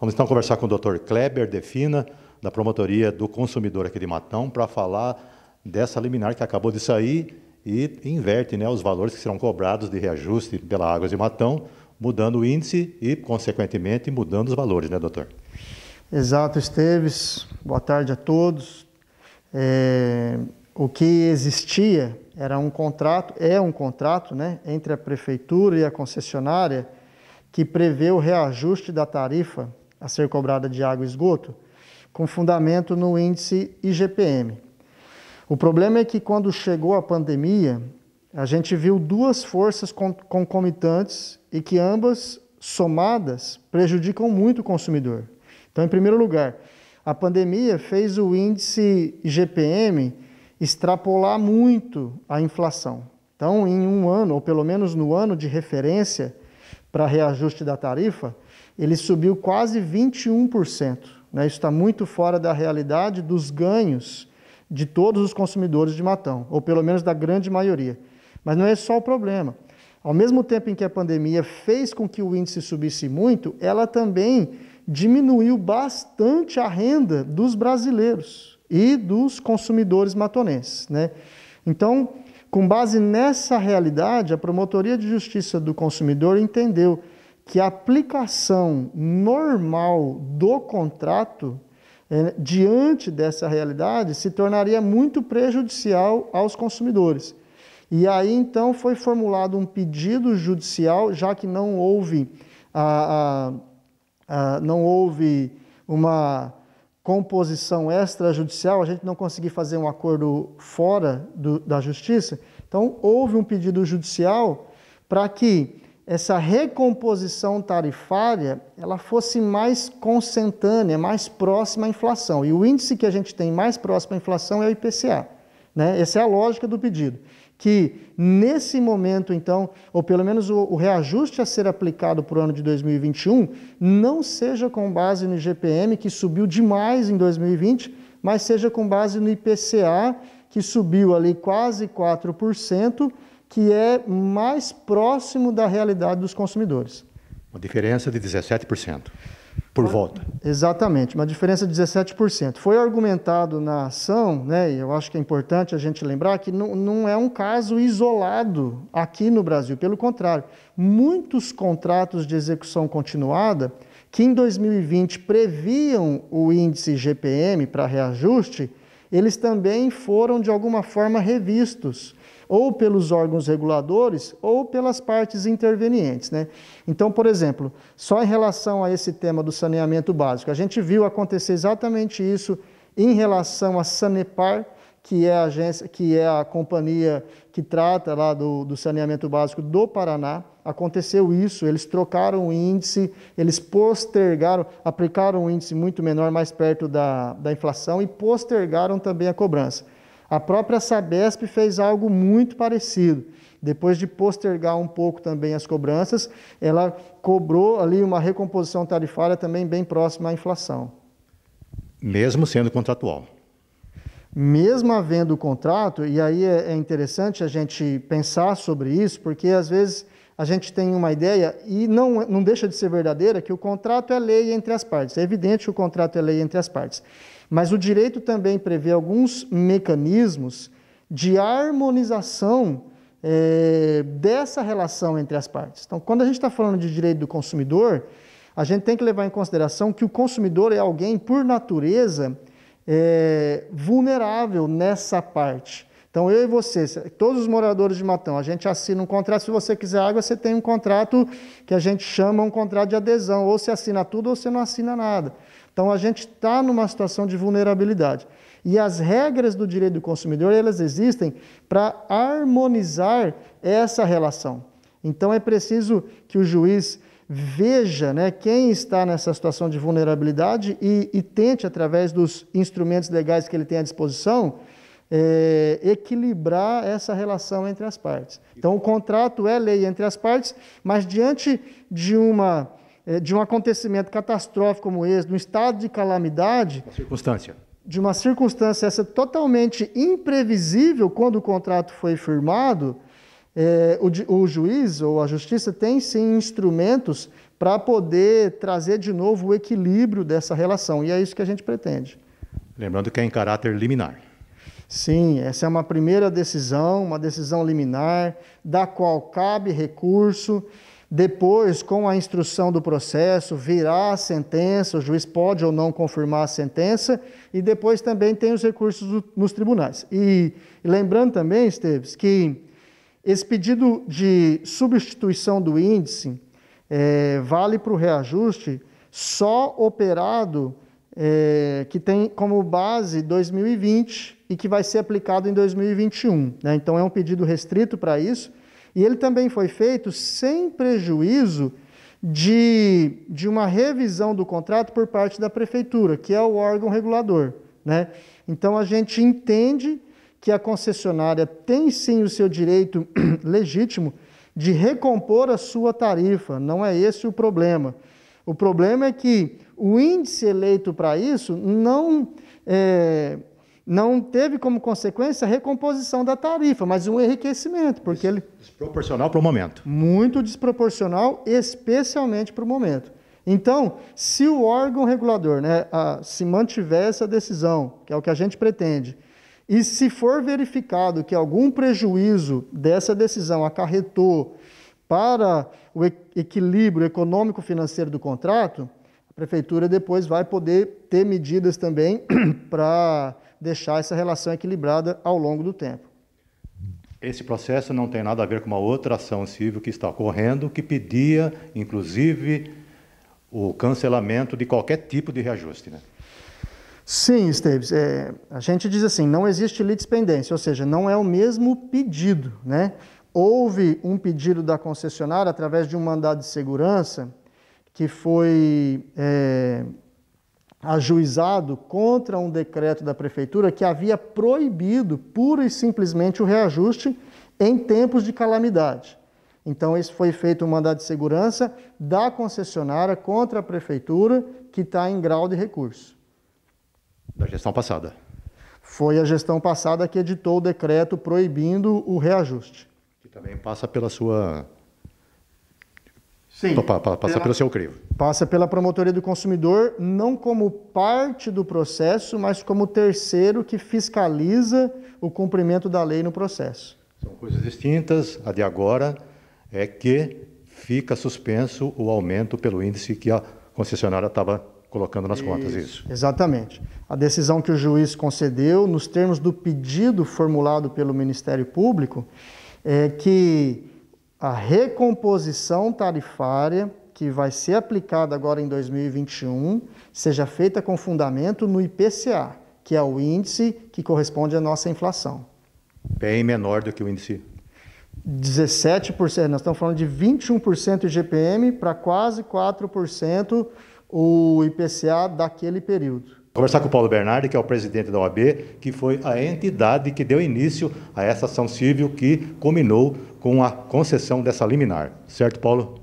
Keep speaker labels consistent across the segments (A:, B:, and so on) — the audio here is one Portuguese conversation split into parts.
A: Vamos então conversar com o Dr. Kleber Defina, da Promotoria do Consumidor aqui de Matão, para falar dessa liminar que acabou de sair e inverte né, os valores que serão cobrados de reajuste pela Águas de Matão, mudando o índice e, consequentemente, mudando os valores, né, doutor?
B: Exato, Esteves. Boa tarde a todos. É, o que existia era um contrato, é um contrato, né, entre a prefeitura e a concessionária que prevê o reajuste da tarifa a ser cobrada de água e esgoto, com fundamento no índice IGPM. O problema é que quando chegou a pandemia, a gente viu duas forças concomitantes e que ambas somadas prejudicam muito o consumidor. Então, em primeiro lugar, a pandemia fez o índice IGPM extrapolar muito a inflação. Então, em um ano, ou pelo menos no ano de referência para reajuste da tarifa, ele subiu quase 21%. Né? Isso está muito fora da realidade dos ganhos de todos os consumidores de Matão, ou pelo menos da grande maioria. Mas não é só o problema. Ao mesmo tempo em que a pandemia fez com que o índice subisse muito, ela também diminuiu bastante a renda dos brasileiros e dos consumidores matonenses. Né? Então, com base nessa realidade, a Promotoria de Justiça do Consumidor entendeu que a aplicação normal do contrato é, diante dessa realidade se tornaria muito prejudicial aos consumidores. E aí então foi formulado um pedido judicial, já que não houve, a, a, a, não houve uma composição extrajudicial, a gente não conseguiu fazer um acordo fora do, da justiça. Então houve um pedido judicial para que essa recomposição tarifária ela fosse mais consentânea, mais próxima à inflação. E o índice que a gente tem mais próximo à inflação é o IPCA. Né? Essa é a lógica do pedido. Que nesse momento, então, ou pelo menos o, o reajuste a ser aplicado para o ano de 2021, não seja com base no IGPM, que subiu demais em 2020, mas seja com base no IPCA, que subiu ali quase 4%, que é mais próximo da realidade dos consumidores.
A: Uma diferença de 17% por volta.
B: Exatamente, uma diferença de 17%. Foi argumentado na ação, né, e eu acho que é importante a gente lembrar que não, não é um caso isolado aqui no Brasil, pelo contrário, muitos contratos de execução continuada que em 2020 previam o índice GPM para reajuste, eles também foram de alguma forma revistos ou pelos órgãos reguladores ou pelas partes intervenientes. Né? Então, por exemplo, só em relação a esse tema do saneamento básico, a gente viu acontecer exatamente isso em relação a Sanepar, que é a agência, que é a companhia que trata lá do, do, saneamento básico do Paraná. Aconteceu isso, eles trocaram o índice, eles postergaram, aplicaram um índice muito menor, mais perto da, da inflação, e postergaram também a cobrança. A própria Sabesp fez algo muito parecido. Depois de postergar um pouco também as cobranças, ela cobrou ali uma recomposição tarifária também bem próxima à inflação.
A: Mesmo sendo contratual.
B: Mesmo havendo o contrato, e aí é, é interessante a gente pensar sobre isso, porque às vezes a gente tem uma ideia e não, não deixa de ser verdadeira que o contrato é lei entre as partes. É evidente que o contrato é lei entre as partes. Mas o direito também prevê alguns mecanismos de harmonização é, dessa relação entre as partes. Então, quando a gente está falando de direito do consumidor, a gente tem que levar em consideração que o consumidor é alguém, por natureza, é, vulnerável nessa parte. Então, eu e você, todos os moradores de Matão, a gente assina um contrato. Se você quiser água, você tem um contrato que a gente chama um contrato de adesão. Ou você assina tudo ou você não assina nada. Então a gente está numa situação de vulnerabilidade. E as regras do direito do consumidor, elas existem para harmonizar essa relação. Então é preciso que o juiz veja né, quem está nessa situação de vulnerabilidade e, e tente, através dos instrumentos legais que ele tem à disposição, é, equilibrar essa relação entre as partes. Então, o contrato é lei entre as partes, mas diante de uma é, de um acontecimento catastrófico como esse, de um estado de calamidade.
A: Uma circunstância.
B: De uma circunstância essa totalmente imprevisível quando o contrato foi firmado, é, o, o, juiz ou a justiça tem sim instrumentos para poder trazer de novo o equilíbrio dessa relação. E é isso que a gente pretende.
A: Lembrando que é em caráter liminar.
B: Sim, essa é uma primeira decisão, uma decisão liminar, da qual cabe recurso. Depois, com a instrução do processo, virá a sentença, o juiz pode ou não confirmar a sentença, e depois também tem os recursos nos tribunais. E, e lembrando também, Esteves, que esse pedido de substituição do índice é, vale para o reajuste só operado é, que tem como base 2020 e que vai ser aplicado em 2021. Né? Então é um pedido restrito para isso. E ele também foi feito sem prejuízo de, de uma revisão do contrato por parte da prefeitura, que é o órgão regulador. Né? Então a gente entende que a concessionária tem sim o seu direito legítimo de recompor a sua tarifa, não é esse o problema. O problema é que o índice eleito para isso não, é, não teve como consequência a recomposição da tarifa, mas um enriquecimento, porque ele...
A: Desproporcional para o momento.
B: Muito desproporcional, especialmente para o momento. Então, se o órgão regulador né, a, se mantiver essa decisão, que é o que a gente pretende, e se for verificado que algum prejuízo dessa decisão acarretou para o equilíbrio econômico-financeiro do contrato, a prefeitura depois vai poder ter medidas também para deixar essa relação equilibrada ao longo do tempo.
A: Esse processo não tem nada a ver com uma outra ação civil que está ocorrendo, que pedia, inclusive, o cancelamento de qualquer tipo de reajuste. Né?
B: Sim, Esteves. É, a gente diz assim, não existe litispendência, ou seja, não é o mesmo pedido. Né? Houve um pedido da concessionária através de um mandado de segurança que foi é, ajuizado contra um decreto da prefeitura que havia proibido pura e simplesmente o reajuste em tempos de calamidade. Então, isso foi feito um mandado de segurança da concessionária contra a prefeitura que está em grau de recurso.
A: Da gestão passada.
B: Foi a gestão passada que editou o decreto proibindo o reajuste.
A: Que também passa pela sua.
B: Sim.
A: Passa pela... pelo seu crivo.
B: Passa pela promotoria do consumidor, não como parte do processo, mas como terceiro que fiscaliza o cumprimento da lei no processo.
A: São coisas distintas. A de agora é que fica suspenso o aumento pelo índice que a concessionária estava colocando nas isso, contas isso.
B: Exatamente. A decisão que o juiz concedeu, nos termos do pedido formulado pelo Ministério Público, é que a recomposição tarifária que vai ser aplicada agora em 2021 seja feita com fundamento no IPCA, que é o índice que corresponde à nossa inflação.
A: Bem menor do que o índice
B: 17%, nós estamos falando de 21% IGPM para quase 4% o IPCA daquele período.
A: Conversar com o Paulo Bernardi, que é o presidente da OAB, que foi a entidade que deu início a essa ação civil que culminou com a concessão dessa liminar. Certo, Paulo?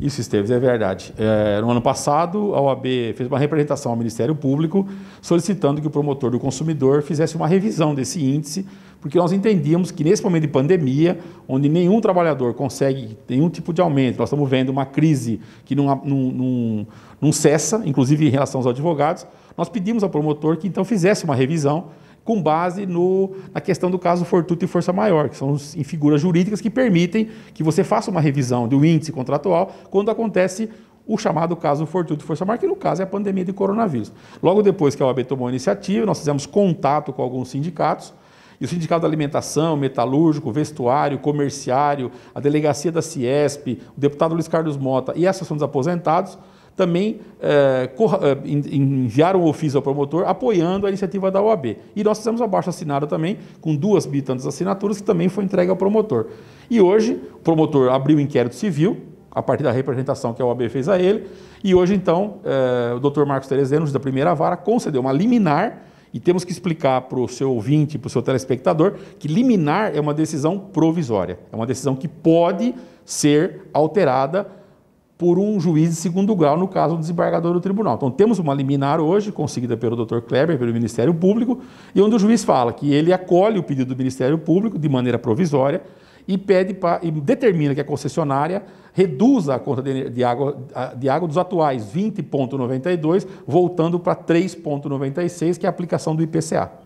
C: Isso, Esteves, é verdade. É, no ano passado, a OAB fez uma representação ao Ministério Público solicitando que o promotor do consumidor fizesse uma revisão desse índice porque nós entendíamos que nesse momento de pandemia, onde nenhum trabalhador consegue nenhum tipo de aumento, nós estamos vendo uma crise que não, não, não, não cessa, inclusive em relação aos advogados, nós pedimos ao promotor que então fizesse uma revisão com base no, na questão do caso fortuito e força maior, que são em figuras jurídicas que permitem que você faça uma revisão do índice contratual quando acontece o chamado caso fortuito e força maior, que no caso é a pandemia de coronavírus. Logo depois que a OAB tomou a iniciativa, nós fizemos contato com alguns sindicatos, e o Sindicato da Alimentação, Metalúrgico, Vestuário, Comerciário, a Delegacia da Ciesp, o deputado Luiz Carlos Mota e a Associação dos Aposentados também é, enviaram um ofício ao promotor apoiando a iniciativa da OAB. E nós fizemos abaixo assinado também, com duas mil tantas assinaturas, que também foi entregue ao promotor. E hoje, o promotor abriu o inquérito civil, a partir da representação que a OAB fez a ele, e hoje, então, é, o doutor Marcos Terezenos, da primeira vara, concedeu uma liminar e temos que explicar para o seu ouvinte, para o seu telespectador, que liminar é uma decisão provisória, é uma decisão que pode ser alterada por um juiz de segundo grau, no caso, um desembargador do tribunal. Então, temos uma liminar hoje, conseguida pelo Dr. Kleber, pelo Ministério Público, e onde o juiz fala que ele acolhe o pedido do Ministério Público de maneira provisória e pede pra, e determina que a concessionária reduza a conta de, de, água, de água dos atuais 20,92, voltando para 3,96, que é a aplicação do IPCA.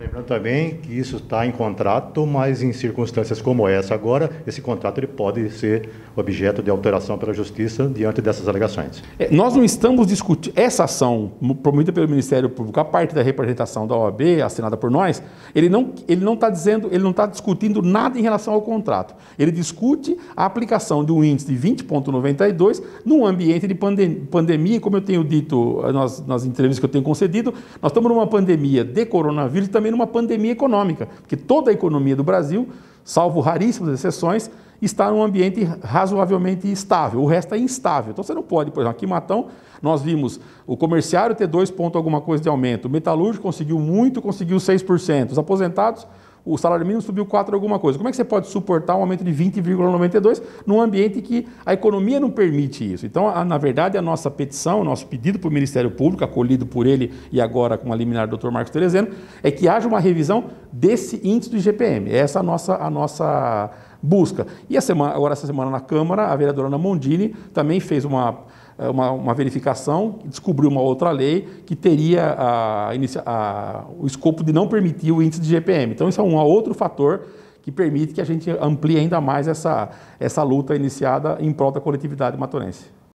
A: Lembrando também que isso está em contrato, mas em circunstâncias como essa agora, esse contrato ele pode ser objeto de alteração pela Justiça diante dessas alegações.
C: É, nós não estamos discutindo essa ação promovida pelo Ministério Público, a parte da representação da OAB, assinada por nós, ele não ele não está dizendo, ele não está discutindo nada em relação ao contrato. Ele discute a aplicação de um índice de 20,92 num ambiente de pandem pandemia, como eu tenho dito nas, nas entrevistas que eu tenho concedido, nós estamos numa pandemia de coronavírus também também numa pandemia econômica, porque toda a economia do Brasil, salvo raríssimas exceções, está num ambiente razoavelmente estável, o resto é instável. Então você não pode, por exemplo, aqui em Matão, nós vimos o comerciário ter dois pontos alguma coisa de aumento, o metalúrgico conseguiu muito, conseguiu 6%, os aposentados o salário mínimo subiu 4 alguma coisa. Como é que você pode suportar um aumento de 20,92 num ambiente que a economia não permite isso? Então, a, na verdade, a nossa petição, o nosso pedido para o Ministério Público, acolhido por ele e agora com a liminar do Dr. Marcos Terezeno, é que haja uma revisão desse índice do IGPM. Essa é a nossa, a nossa busca. E a semana, agora, essa semana na Câmara, a vereadora Ana Mondini também fez uma é, uma, uma verificação, descobriu uma outra lei que teria a, a, o escopo de não permitir o índice de GPM. Então, isso é um outro fator que permite que a gente amplie ainda mais essa, essa luta iniciada em prol da coletividade matorense.